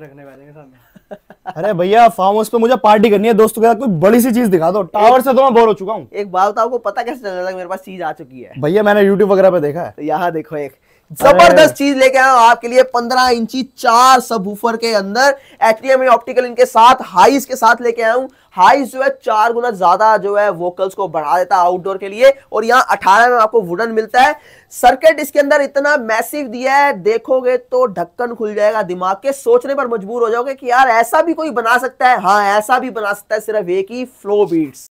रखने वाले हैं सामने। अरे भैया फार्म हाउस पे मुझे पार्टी करनी है दोस्तों के साथ कोई बड़ी सी चीज़ दिखा दो। टावर से तो मैं बोर हो चुका हूँ। एक बात बताओ आपको पता कैसे चल रहा था मेरे पास चीज़ आ चुकी है। भैया मैंने यूट्यूब वगैरह पे देखा है। तो यहाँ देखो एक। ज़बरदस्त चीज़ लेके आया आपके लिए 15 इंची चार सब के अंदर। एचडीएमआई ऑप्टिकल इनके साथ हाइस के साथ लेके आया हूँ। हाइस जो है चार गुना ज़्यादा जो है वोकल्स को बढ़ा देता है आउटडोर के लिए। और यहाँ 18 में आपको वुडन मिलता है। सर्किट इसके अंदर इतना मैसिव दिया है देखोगे तो ढक्कन खुल जाएगा दिमाग के। सोचने पर मजबूर हो जाओगे कि यार ऐसा भी कोई बना सकता है। हाँ ऐसा भी बना सकता है सिर्फ़ एक ही फ्लो बीट्स